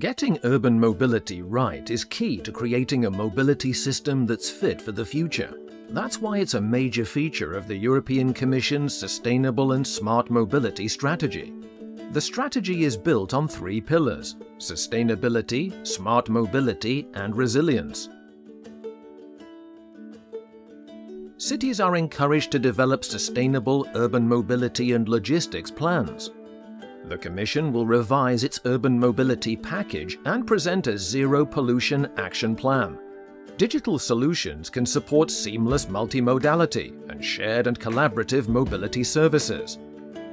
Getting urban mobility right is key to creating a mobility system that's fit for the future. That's why it's a major feature of the European Commission's Sustainable and Smart Mobility Strategy. The strategy is built on three pillars sustainability, smart mobility, and resilience. Cities are encouraged to develop sustainable urban mobility and logistics plans. The Commission will revise its urban mobility package and present a zero pollution action plan. Digital solutions can support seamless multimodality and shared and collaborative mobility services.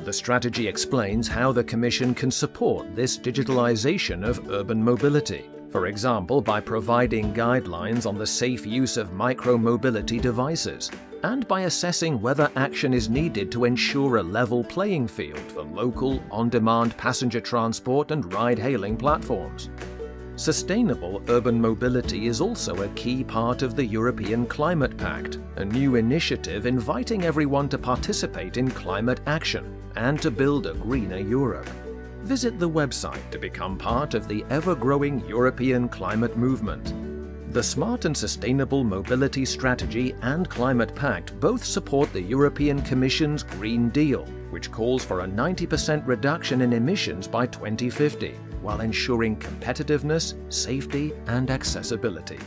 The strategy explains how the Commission can support this digitalization of urban mobility, for example by providing guidelines on the safe use of micro-mobility devices, and by assessing whether action is needed to ensure a level playing field for local, on-demand passenger transport and ride-hailing platforms. Sustainable urban mobility is also a key part of the European Climate Pact, a new initiative inviting everyone to participate in climate action and to build a greener Europe. Visit the website to become part of the ever-growing European climate movement. The Smart and Sustainable Mobility Strategy and Climate Pact both support the European Commission's Green Deal, which calls for a 90% reduction in emissions by 2050 while ensuring competitiveness, safety and accessibility.